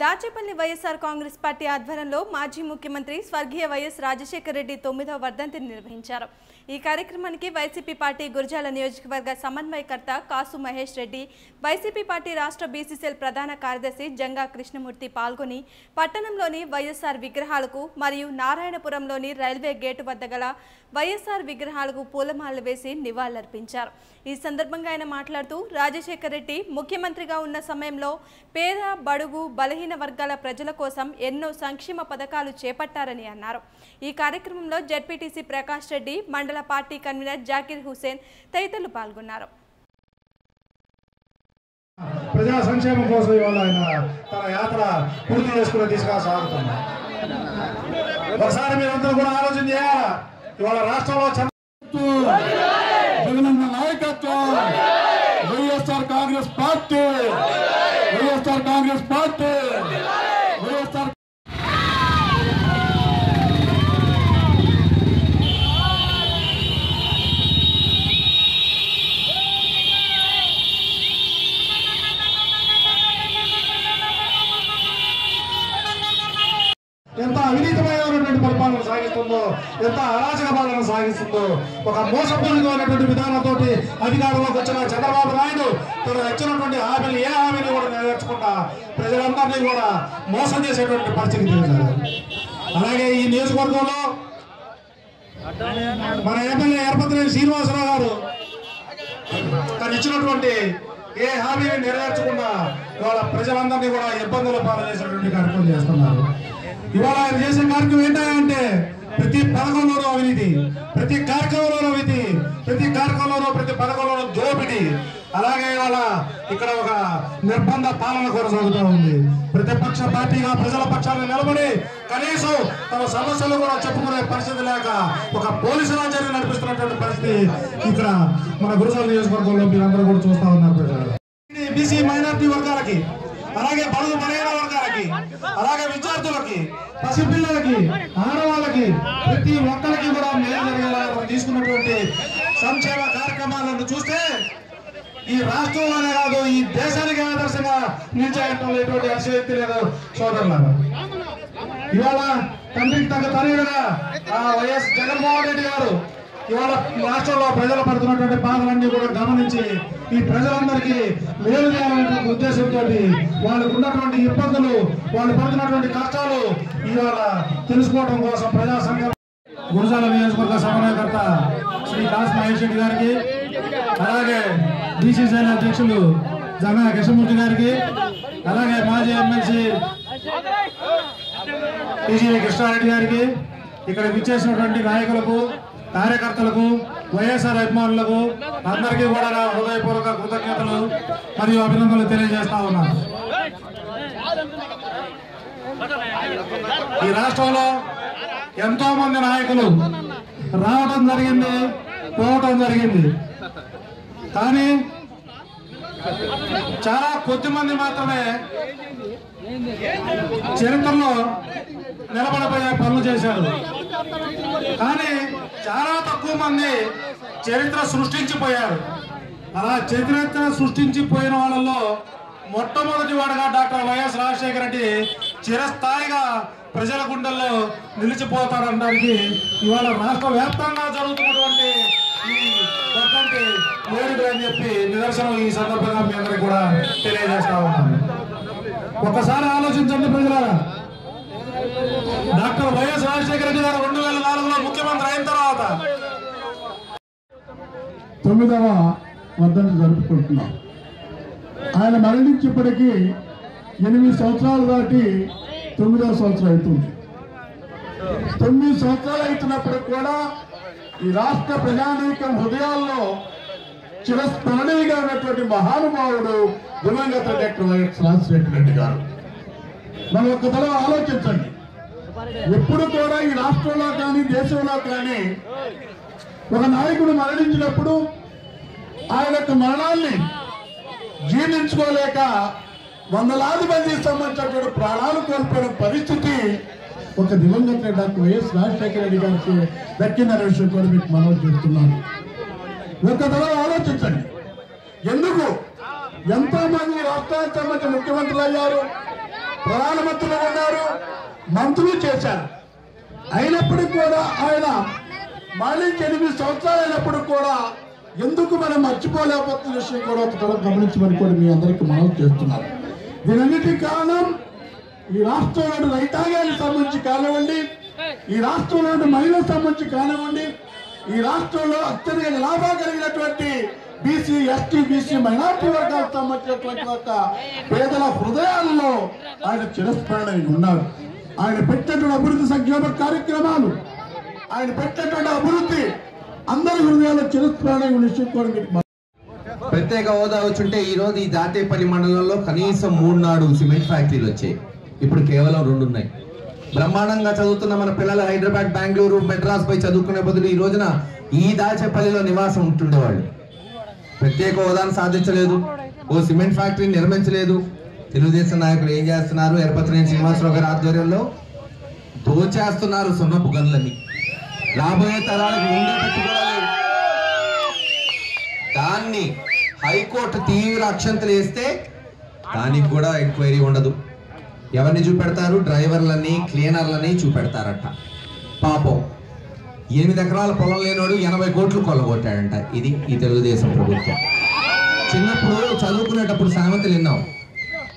Dachepalli YSR Congress party ఆధ్వర్యంలో మాజీ ముఖ్యమంత్రి స్వర్గీయ వైఎస్ రాజశేఖర రెడ్డి తొమ్మిదవ వర్ధంతిని నిర్వహించారు. ఈ కార్యక్రమానికి వైసీపీ పార్టీ గురజాల నియోజకవర్గ సమన్వయకర్త కాసు మహేష్ రెడ్డి వైసీపీ పార్టీ రాష్ట్ర బీసీసీఎల్ ప్రధాన కార్యదర్శి జంగా కృష్ణమూర్తి పాల్గొని పట్టణంలోని వైఎస్ఆర్ విగ్రహాలకు మరియు నారాయణపురంలోని రైల్వే గేటు వద్ద గల వైఎస్ఆర్ విగ్రహాలకు పూలమాలలు వేసి నివాళులర్పించారు. ఈ సందర్భంగా ఆయన మాట్లాడుతూ రాజశేఖర రెడ్డి ముఖ్యమంత్రిగా ఉన్న సమయంలో పేద బడుగు బలహీన వర్గాల ప్రజల కోసం ఎన్నో సంక్షేమ పథకాలు చేపట్టారని అన్నారు. ఈ కార్యక్రమంలో జడ్పీటీసీ ప్రకాష్ రెడ్డి మండల మండల పార్టీ కన్వీనర్ జాకిర్ హుసేన్ తదితరులు పాల్గొన్నారు. ప్రజా సంక్షేమం కోసం ఇవాళ ఆయన తన యాత్ర పూర్తి చేసుకునే దిశగా సాగుతుంది ఒకసారి మీరందరూ కూడా ఆలోచన చేయాలా? ఇవాళ రాష్ట్రంలో అరాచక పాలన సాగిస్తుందో ఒక మోసపూరితమైనటువంటి విధానంతో అధికారంలోకి వచ్చిన చంద్రబాబు నాయుడు తను ఇచ్చినటువంటి హామీలు ఏ హామీని కూడా నెరవేర్చకుండా ప్రజలందరినీ కూడా మోసం చేసేటువంటి పరిస్థితి అలాగే ఈ నియోజకవర్గంలో మన ఎమ్మెల్యే ఎరపతినేని శ్రీనివాసరావు గారు తను ఇచ్చినటువంటి ఏ హామీని నెరవేర్చకుండా ఇవాళ ప్రజలందరినీ కూడా ఇబ్బందులు పాలు చేసినటువంటి కార్యక్రమం చేస్తున్నారు. ఇవాళ ఆయన చేసే కార్యక్రమం ఏంటంటే ప్రతి పథకంలోనూ అవినీతి ప్రతి కార్యక్రమంలోనూ అవినీతి ప్రతి కార్యక్రమంలోనూ ప్రతి పథకంలోనూ దోపిడీ. అలాగే ఇవాళ ఇక్కడ ఒక నిర్బంధ పాలన కొనసాగుతూ ఉంది. ప్రతిపక్ష పార్టీగా ప్రజల పక్షాన్ని నిలబడి కనీసం తమ సమస్యలు కూడా చెప్పుకునే పరిస్థితి లేక ఒక పోలీసు రాజ్యాన్ని నడిపిస్తున్నటువంటి పరిస్థితి ఇక్కడ మన గురుజాల నియోజకవర్గంలో మీరందరూ కూడా చూస్తా ఉన్నారు ప్రజలు. బీసీ మైనార్టీ వర్గాలకి అలాగే బడుగు బలహీన వర్గాలకి? అలాగే విద్యార్థులకి పసిపిల్లలకి ఆడవాళ్ళకి ప్రతి ఒక్కరికి కూడా మేలు జరిగేలా తీసుకున్నటువంటి సంక్షేమ కార్యక్రమాలను చూస్తే ఈ రాష్ట్రంలోనే కాదు ఈ దేశానికి ఆదర్శంగా నిలిచేయటంలో ఎటువంటి అశక్తి లేదు సోదరులారా. ఇవాళ తండ్రికి తగ్గ తనయుడుగా ఆ వైఎస్ జగన్మోహన్ రెడ్డి గారు ఇవాళ రాష్ట్రంలో ప్రజలు పడుతున్నటువంటి బాధలన్నీ కూడా గమనించి ఈ ప్రజలందరికీ మేలు చేయాలనే ఉద్దేశంతో వాళ్ళకు ఉన్నటువంటి ఇబ్బందులు వాళ్ళు పడుతున్నటువంటి కష్టాలు ఇవాళ తెలుసుకోవడం కోసం ప్రజా సంఘం గురజాల నియోజకవర్గ సమన్వయకర్త శ్రీ దాస్ మహేష్ రెడ్డి గారికి అలాగే బీసీసీఎల్ అధ్యక్షులు జగన్ కృష్ణమూర్తి గారికి అలాగే మాజీ ఎమ్మెల్సీ టీజీవీ కృష్ణారెడ్డి గారికి ఇక్కడ విచ్చేసినటువంటి నాయకులకు కార్యకర్తలకు వైఎస్ఆర్ అభిమానులకు అందరికీ కూడా నా హృదయపూర్వక కృతజ్ఞతలు మరియు అభినందనలు తెలియజేస్తా ఉన్నాను. ఈ రాష్ట్రంలో ఎంతో మంది నాయకులు రావడం జరిగింది పోవటం జరిగింది. కానీ చాలా కొద్ది మంది మాత్రమే చరిత్రలో నిలబడిపోయే పనులు చేశారు. కానీ చాలా తక్కువ మంది చరిత్ర సృష్టించిపోయారు. అలా చరిత్ర సృష్టించిపోయిన వాళ్ళలో మొట్టమొదటి వాడుగా డాక్టర్ వైఎస్ రాజశేఖర రెడ్డి చిరస్థాయిగా ప్రజల గుండెల్లో నిలిచిపోతాడనడానికి ఇవాళ రాష్ట్ర వ్యాప్తంగా జరుగుతున్నటువంటి ఈ వేడుక అని చెప్పి నిదర్శనం ఈ సందర్భంగా మీ అందరికి కూడా తెలియజేస్తా ఉన్నాను. ఒక్కసారి ఆలోచించండి ప్రజలారా డాక్టర్ వైఎస్ రాజశేఖర రెడ్డి గారు రెండు వేల నాలుగులో ముఖ్యమంత్రి అయిన తర్వాత తొమ్మిదవ వర్ధంతి జరుపుకుంటున్నాం. ఆయన మరణించినప్పటికీ ఎనిమిది సంవత్సరాలు దాటి తొమ్మిదవ సంవత్సరం అవుతుంది. తొమ్మిది సంవత్సరాలు అవుతున్నప్పటికి కూడా ఈ రాష్ట్ర ప్రజానీకం హృదయాల్లో చిరస్మరణీయంగా ఉన్నటువంటి మహానుభావుడు దివంగత డాక్టర్ వైఎస్ రాజశేఖర రెడ్డి గారు. మనం ఒక్క తల ఆలోచించండి. ఎప్పుడు కూడా ఈ రాష్ట్రంలో కానీ దేశంలో కానీ ఒక నాయకుడు మరణించినప్పుడు ఆయన యొక్క మరణాన్ని జీర్ణించుకోలేక వందలాది మంది సంబంధించినటువంటి ప్రాణాలు కోల్పోయిన పరిస్థితి ఒక దివంగత డాక్టర్ వైఎస్ రాజశేఖర రెడ్డి గారికి దక్కిన విషయం కూడా మీకు మనం చెప్తున్నాను ఒక తరం ఆలోచించండి. ఎందుకు? ఎంతో మంది రాష్ట్రానికి సంబంధించిన ముఖ్యమంత్రులు అయ్యారు ప్రధానమంత్రులు ఉన్నారు మంత్రులు చేశారు. అయినప్పటికీ కూడా ఆయన మళ్ళీ ఎనిమిది సంవత్సరాలు అయినప్పుడు కూడా ఎందుకు మనం మర్చిపోలేకపోతున్న విషయం కూడా ఒకసారి గమనించమని కూడా మీ అందరికీ మనం చేస్తున్నాం దీనన్నిటికీ కారణం ఈ రాష్ట్రంలోని రైతాంగానికి సంబంధించి కానివ్వండి ఈ రాష్ట్రంలోని మహిళలకు సంబంధించి కానివ్వండి ఈ రాష్ట్రంలో అత్యధిక లాభం కలిగినటువంటి బీసీ ఎస్టీ బీసీ మైనార్టీ వర్గాలకు సంబంధించినటువంటి ఒక పేదల హృదయాల్లో ఆయన చిరస్మరణ ఉన్నారు. ఆయన పెట్టినటువంటి అభివృద్ధి సంక్షేమ కార్యక్రమాలు ఆయన పెట్టినటువంటి అభివృద్ధి అందరి హృదయాల్లో చిరస్మరణ విషయం మీకు ప్రత్యేక హోదా వచ్చుంటే ఈ రోజు ఈ దాటేపల్లి మండలంలో కనీసం మూడు నాడు సిమెంట్ ఫ్యాక్టరీలు వచ్చాయి. ఇప్పుడు కేవలం రెండు ఉన్నాయి. బ్రహ్మాండంగా చదువుతున్న మన పిల్లలు హైదరాబాద్ బెంగళూరు మెడ్రాస్ పై చదువుకునే బదులు ఈ రోజున ఈ దాచేపల్లిలో నివాసం ఉంటుండేవాళ్ళు. ప్రత్యేక హోదాను సాధించలేదు. ఓ సిమెంట్ ఫ్యాక్టరీని నిర్మించలేదు. తెలుగుదేశం నాయకులు ఏం చేస్తున్నారు? ఎరపతినేని శ్రీనివాసరావు గారి ఆధ్వర్యంలో దోచేస్తున్నారు సున్నపు గనులని రాబోయే తరాలకు ఉండేటట్టు దాన్ని హైకోర్టు తీవ్ర అక్షంతలు వేస్తే దానికి కూడా ఎంక్వైరీ ఉండదు. ఎవరిని చూపెడతారు? డ్రైవర్లని క్లీనర్లని చూపెడతారట. పాపం. ఎనిమిది ఎకరాల పొలం లేనోడు ఎనభై కోట్లు కొల్లగొట్టాడంట. ఇది ఈ తెలుగుదేశం ప్రభుత్వం. చిన్నప్పుడు చదువుకునేటప్పుడు సామెతలు విన్నాం.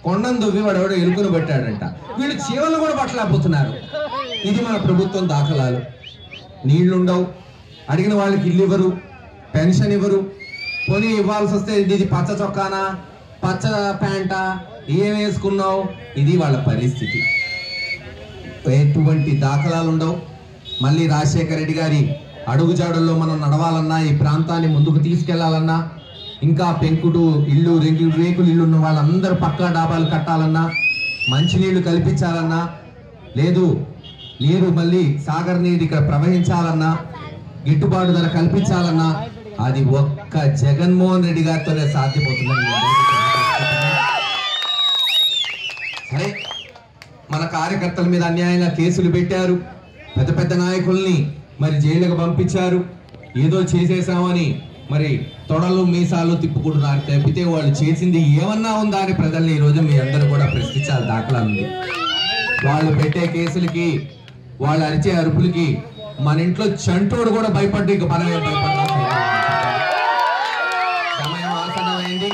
కొండను దువ్వి వాడెవడో ఎలుకను పెట్టాడంట. వీళ్ళు చీవలు కూడా పట్టలేకపోతున్నారు. ఇది మన ప్రభుత్వం దాఖలాలు. నీళ్ళుండవు. అడిగిన వాళ్ళకి ఇల్లు ఇవ్వరు పెన్షన్ ఇవ్వరు. పోనీ ఇవ్వాల్సి వస్తే ఇది పచ్చ చొక్కానా పచ్చ ప్యాంటా ఏం వేసుకున్నావు? ఇది వాళ్ళ పరిస్థితి. ఎటువంటి దాఖలాలు ఉండవు మళ్ళీ రాజశేఖర రెడ్డి గారి అడుగుజాడల్లో మనం నడవాలన్నా ఈ ప్రాంతాన్ని ముందుకు తీసుకెళ్ళాలన్నా ఇంకా పెంకుడు ఇల్లు రేకులు రేకులు ఇల్లు ఉన్న వాళ్ళందరూ పక్కా డాబాలు కట్టాలన్నా మంచినీళ్ళు కల్పించాలన్నా లేదు నీరు మళ్ళీ సాగర్ నీరు ఇక్కడ ప్రవహించాలన్నా గిట్టుబాటు ధర కల్పించాలన్నా అది ఒక్క జగన్మోహన్ రెడ్డి గారితోనే సాధ్యమవుతుందని సరే మన కార్యకర్తల మీద అన్యాయంగా కేసులు పెట్టారు పెద్ద పెద్ద నాయకుల్ని మరి జైలుకు పంపించారు ఏదో చేసేసామని మరి తొడలు మీసాలు తిప్పుకుంటున్నారు తప్పితే వాళ్ళు చేసింది ఏమన్నా ఉందా అని ప్రజల్ని ఈ రోజు మీ అందరూ కూడా ప్రశ్నించాలి దాఖలా ఉంది. వాళ్ళు పెట్టే కేసులకి వాళ్ళు అరిచే అరుపులకి మన ఇంట్లో చంటోడు కూడా భయపడ్డు ఇక మనమే భయపడ్డాం. సమయం ఆసనమైంది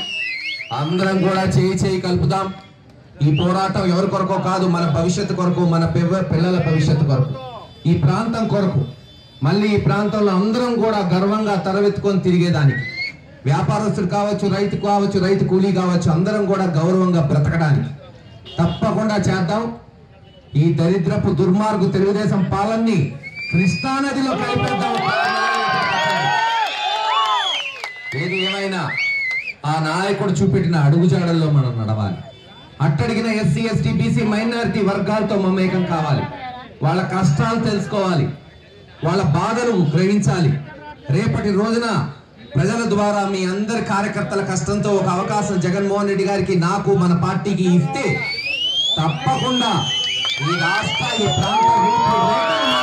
అందరం కూడా చేయి చేయి కలుపుదాం. ఈ పోరాటం ఎవరి కొరకో కాదు మన భవిష్యత్తు కొరకు మన పిల్లల భవిష్యత్తు కొరకు. ఈ ప్రాంతం కొరకు. మళ్ళీ ఈ ప్రాంతంలో అందరం కూడా గర్వంగా తరవెత్తుకొని తిరిగేదానికి. వ్యాపారస్తులు కావచ్చు రైతు కావచ్చు రైతు కూలీ కావచ్చు అందరం కూడా గౌరవంగా బ్రతకడానికి. తప్పకుండా చేద్దాం. ఈ దరిద్రపు దుర్మార్గు తెలుగుదేశం పాలన్ని కృష్ణానదిలో కలిపేద్దాం. ఏది ఏమైనా ఆ నాయకుడు చూపెట్టిన అడుగుజాడల్లో మనం నడవాలి. అట్టడిగిన ఎస్సీ ఎస్టీ బీసీ మైనారిటీ వర్గాలతో మమేకం కావాలి. వాళ్ళ కష్టాలు తెలుసుకోవాలి. వాళ్ళ బాధలు గ్రహించాలి. రేపటి రోజున ప్రజల ద్వారా మీ అందరి కార్యకర్తల కష్టంతో ఒక అవకాశం జగన్మోహన్ రెడ్డి గారికి నాకు మన పార్టీకి ఇస్తే తప్పకుండా ఈ రాష్ట్ర ఈ ప్రాంత రూపురేఖలు మార్చుతాం.